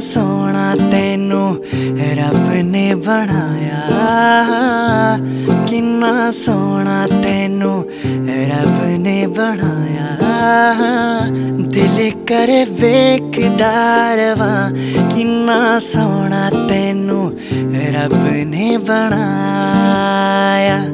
ਸੋਹਣਾ ਤੈਨੂੰ ਰੱਬ ਨੇ ਬਣਾਇਆ। ਕਿੰਨਾ ਸੋਹਣਾ ਤੈਨੂੰ ਰੱਬ ਨੇ ਬਣਾਇਆ। ਦਿਲ ਕਰੇ ਵੇਖਦਾ ਰਵਾਂ, ਕਿੰਨਾ ਸੋਹਣਾ ਤੈਨੂੰ ਰੱਬ ਨੇ ਬਣਾਇਆ।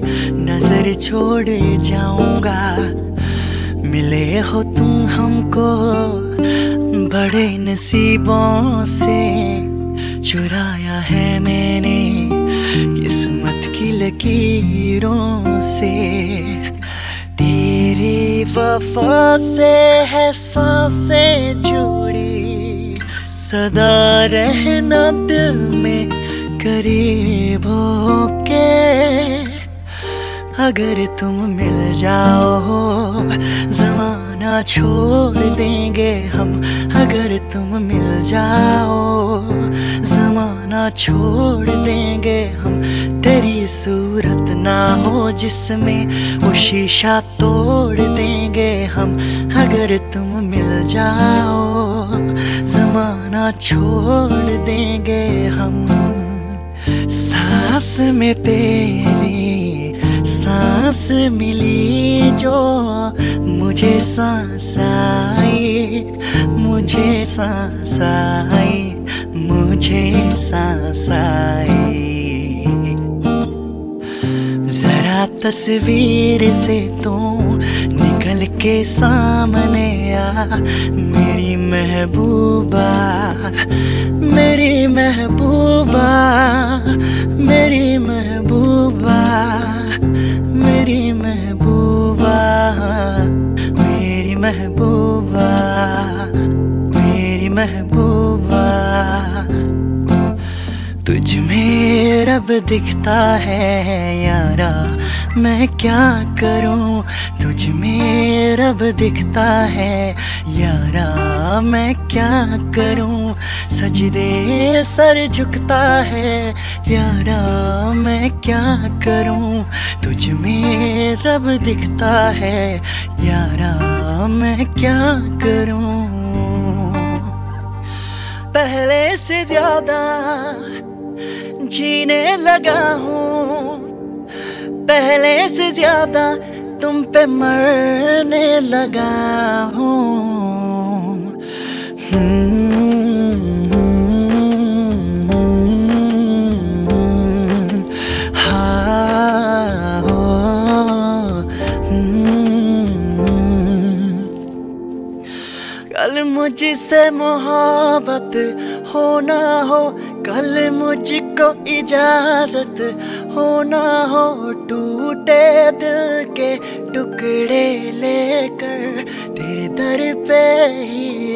छोड़ जाऊँगा। मिले हो तुम हमको बड़े नसीबों से। चुराया है मैंने किस्मत की लकीरों से। तेरी वफा से है साँसें जुड़ी। सदा रहना दिल में करीब के। अगर तुम मिल जाओ, जमाना छोड़ देंगे हम। अगर तुम मिल जाओ, जमाना छोड़ देंगे हम। तेरी सूरत ना हो जिसमें वो शीशा तोड़ देंगे हम। अगर तुम मिल जाओ, जमाना छोड़ देंगे हम। सांस में तेरी सांस मिली जो मुझे सांस आई, मुझे सांस आई, मुझे सांस आई। जरा तस्वीर से तू निकल के सामने आ, मेरी महबूबा मेरी महबूबा मेरी महबूबा। मेरी महबूबा मेरी महबूबा मेरी महबूबा। तुझ में रब दिखता है यारा, मैं क्या करूँ? तुझ में रब दिखता है यारा। मैं क्या करूँ? सजदे सर झुकता है। यारा, मैं क्या करूँ? तुझ में रब दिखता है। यारा, मैं क्या करूँ? पहले से ज़्यादा जीने लगा हूँ। पहले से ज़्यादा तुम पे मरने लगा हूँ। कल मुझसे मोहब्बत हो ना हो, कल मुझको इजाज़त हो ना हो, टूटे दिल के टुकड़े लेकर तेरे दर पे ही